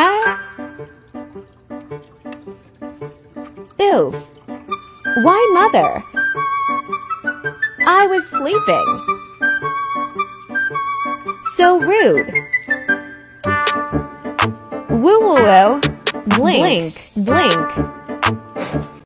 Huh? Oof. Why mother? I was sleeping. So rude. Woo woo woo. Blink. Blink. Blink.